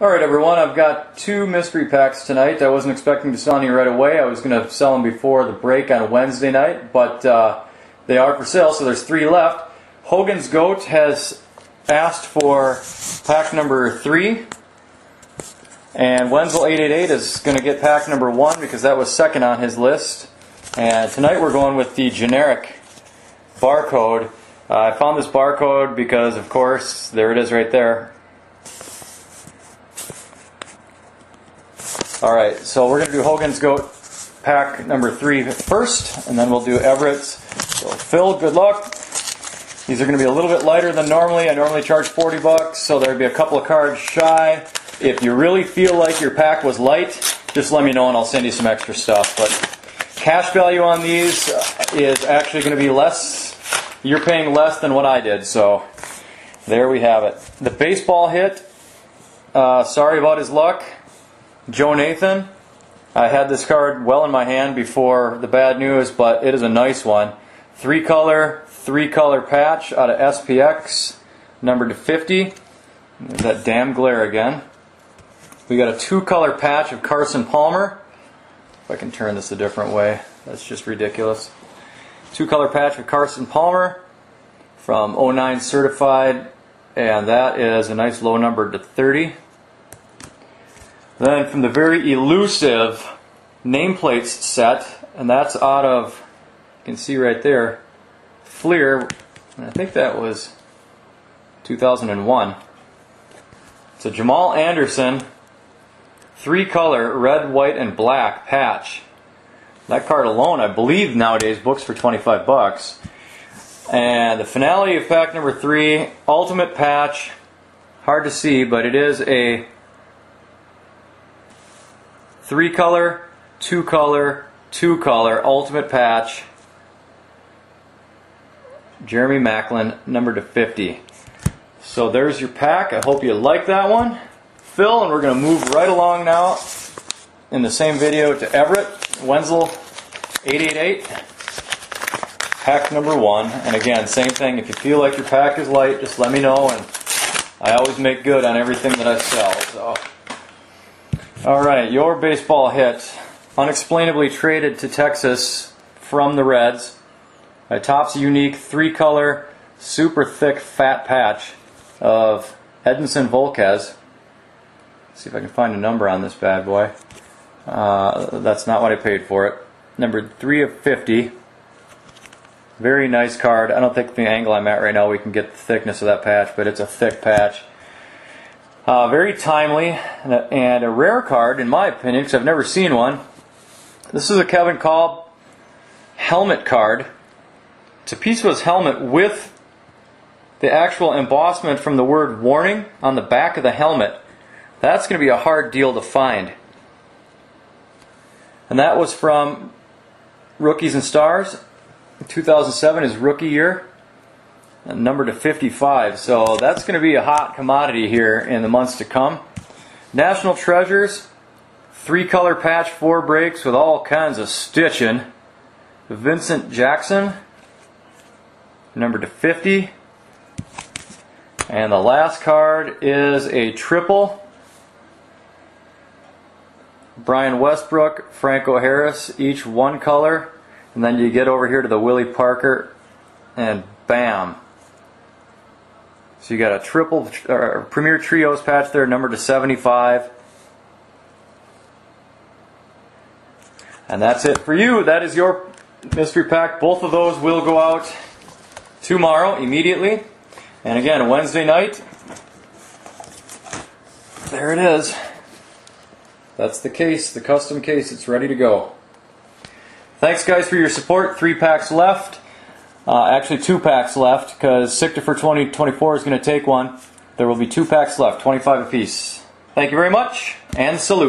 Alright everyone, I've got two mystery packs tonight. I wasn't expecting to sell any right away. I was going to sell them before the break on Wednesday night, but uh, they are for sale, so there's three left. Hogan's Goat has asked for pack number three, and Wensel 888 is going to get pack number one because that was second on his list. And tonight we're going with the generic barcode. Uh, I found this barcode because, of course, there it is right there. All right, so we're going to do Hogan's Goat pack number three first, and then we'll do Everett's. So Phil, good luck. These are going to be a little bit lighter than normally. I normally charge 40 bucks, so there'd be a couple of cards shy. If you really feel like your pack was light, just let me know and I'll send you some extra stuff. But cash value on these is actually going to be less. You're paying less than what I did, so there we have it. The baseball hit. Uh, sorry about his luck. Joe Nathan. I had this card well in my hand before the bad news, but it is a nice one. Three color, three color patch out of SPX, number to 50. There's that damn glare again. We got a two color patch of Carson Palmer. If I can turn this a different way, that's just ridiculous. Two color patch of Carson Palmer from 09 certified, and that is a nice low number to 30. Then from the very elusive nameplates set, and that's out of, you can see right there, Fleer, and I think that was 2001. It's a Jamal Anderson three color red, white, and black patch. That card alone, I believe nowadays books for 25 bucks. And the finale of pack number three, ultimate patch. Hard to see, but it is a three color, two color, two color ultimate patch. Jeremy Maclin, number to 50. So there's your pack. I hope you like that one. Phil, and we're going to move right along now in the same video to Everett, Wensel 888, pack number one. And again, same thing, if you feel like your pack is light, just let me know, and I always make good on everything that I sell. So. All right, your baseball hit. Unexplainably traded to Texas from the Reds. A Topps unique three color, super thick, fat patch of Edinson Volquez. see if I can find a number on this bad boy. Uh, that's not what I paid for it. Number 3 of 50. Very nice card. I don't think the angle I'm at right now we can get the thickness of that patch, but it's a thick patch. Uh, very timely and a, and a, rare card, in my opinion, because I've never seen one. This is a Kevin Kolb helmet card. It's a piece of his helmet with the actual embossment from the word warning on the back of the helmet. That's going to be a hard deal to find. And that was from Rookies and Stars. 2007 is rookie year number to 55. So that's going to be a hot commodity here in the months to come. National Treasures, three color patch, four breaks with all kinds of stitching. Vincent Jackson, number to 50. And the last card is a triple. Brian Westbrook, Franco Harris, each one color. And then you get over here to the Willie Parker, and bam, so you got a triple uh, Premier Trios patch there, number to 75. And that's it for you. That is your mystery pack. Both of those will go out tomorrow immediately. And again, Wednesday night. There it is. That's the case, the custom case. It's ready to go. Thanks, guys, for your support. Three packs left. Uh, actually, two packs left because Sictor for 2024 is going to take one. There will be two packs left, 25 apiece. Thank you very much, and salute.